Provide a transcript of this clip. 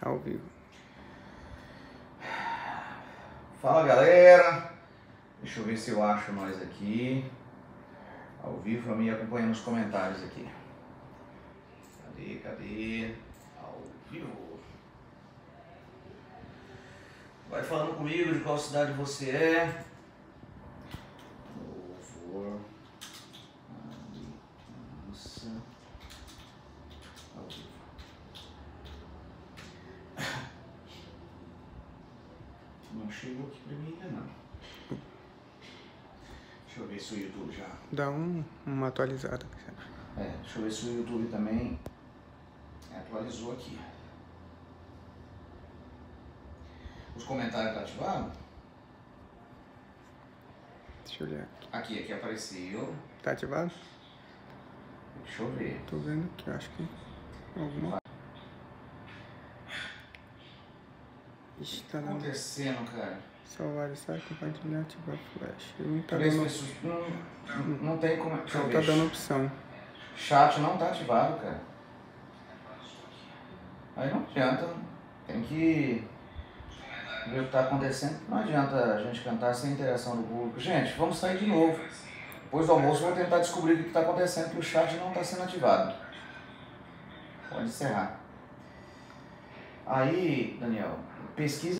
Ao vivo. Fala galera, deixa eu ver se eu acho nós aqui, ao vivo, mim acompanhando os comentários aqui. Cadê, cadê? Ao vivo. Vai falando comigo de qual cidade você é. Louvor. Aliança. Ao vivo. Não chegou aqui pra mim ainda não. Deixa eu ver se o YouTube já. Dá um, uma atualizada. É, deixa eu ver se o YouTube também atualizou aqui. Os comentários tá ativado? Deixa eu olhar aqui. Aqui, aqui apareceu. Tá ativado? Deixa eu ver. Tô vendo aqui, acho que. Alguma. O tá acontecendo, cara? Salvar está compartilhar, ativar flash. Não tá Três dando, pessoas. Não, não, não tem como. Não tá dando opção. Chat não tá ativado, cara. Aí não adianta. Tem que ver o que tá acontecendo. Não adianta a gente cantar sem interação do público. Gente, vamos sair de novo. Depois do almoço vou tentar descobrir o que está acontecendo, que o chat não está sendo ativado. Pode encerrar. Aí, Daniel, pesquisa